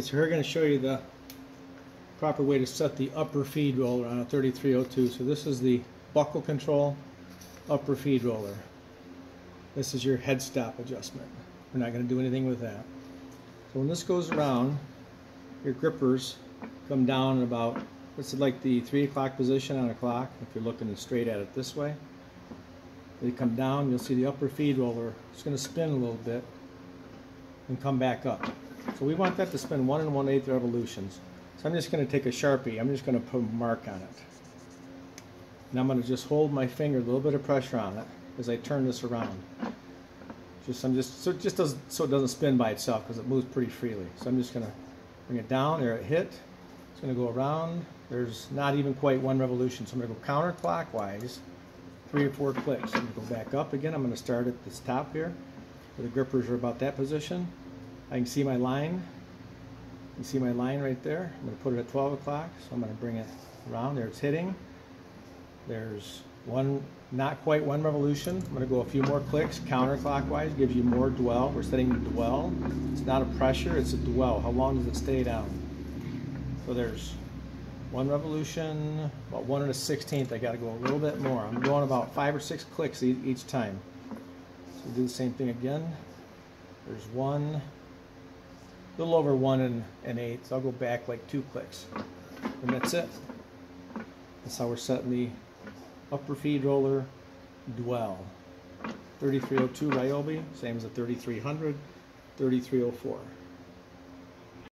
So we're going to show you the proper way to set the upper feed roller on a 3302. So this is the buckle control upper feed roller. This is your head stop adjustment. We're not going to do anything with that. So when this goes around, your grippers come down about, is like the 3 o'clock position on a clock, if you're looking straight at it this way. They come down, you'll see the upper feed roller. It's going to spin a little bit and come back up. So we want that to spin 1 and one eighth revolutions. So I'm just going to take a Sharpie, I'm just going to put a mark on it. And I'm going to just hold my finger, a little bit of pressure on it as I turn this around. Just I'm just so it just doesn't so it doesn't spin by itself because it moves pretty freely. So I'm just going to bring it down, there it hit. It's going to go around. There's not even quite one revolution. So I'm going to go counterclockwise, three or four clicks. I'm going to go back up again. I'm going to start at this top here, where the grippers are about that position. I can see my line. You see my line right there. I'm going to put it at 12 o'clock, so I'm going to bring it around. There it's hitting. There's one, not quite one revolution. I'm going to go a few more clicks counterclockwise, gives you more dwell. We're setting the dwell. It's not a pressure, it's a dwell. How long does it stay down? So there's one revolution, about one and a sixteenth. I got to go a little bit more. I'm going about five or six clicks each time. So do the same thing again. There's one, a little over one and an eighth. So I'll go back like two clicks, and that's it. That's how we're setting the upper feed roller dwell. 3302 Ryobi, same as the 3300, 3304.